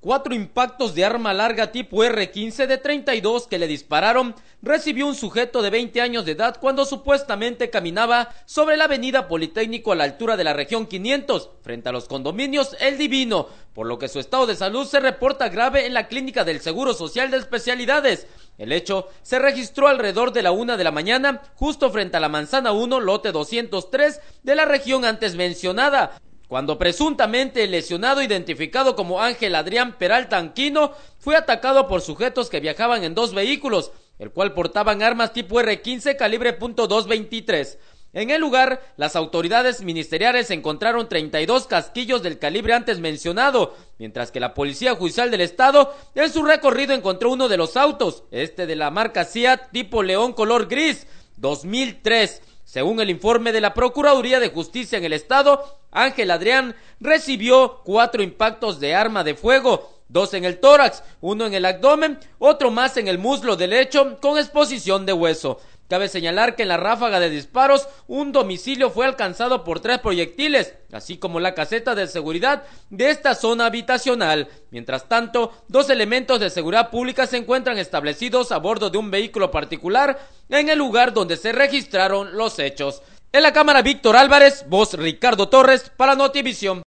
cuatro impactos de arma larga tipo R-15 de 32 que le dispararon recibió un sujeto de 20 años de edad cuando supuestamente caminaba sobre la avenida Politécnico a la altura de la región 500, frente a los condominios El Divino, por lo que su estado de salud se reporta grave en la clínica del Seguro Social de Especialidades. El hecho se registró alrededor de la una de la mañana, justo frente a la manzana 1, lote 203 de la región antes mencionada cuando presuntamente el lesionado identificado como Ángel Adrián Peralta Anquino fue atacado por sujetos que viajaban en dos vehículos, el cual portaban armas tipo R-15 calibre .223. En el lugar, las autoridades ministeriales encontraron 32 casquillos del calibre antes mencionado, mientras que la Policía Judicial del Estado en su recorrido encontró uno de los autos, este de la marca Seat tipo León color gris, 2003 según el informe de la Procuraduría de Justicia en el Estado, Ángel Adrián recibió cuatro impactos de arma de fuego, dos en el tórax, uno en el abdomen, otro más en el muslo derecho con exposición de hueso. Cabe señalar que en la ráfaga de disparos un domicilio fue alcanzado por tres proyectiles, así como la caseta de seguridad de esta zona habitacional. Mientras tanto, dos elementos de seguridad pública se encuentran establecidos a bordo de un vehículo particular en el lugar donde se registraron los hechos. En la cámara Víctor Álvarez, voz Ricardo Torres para Notivisión.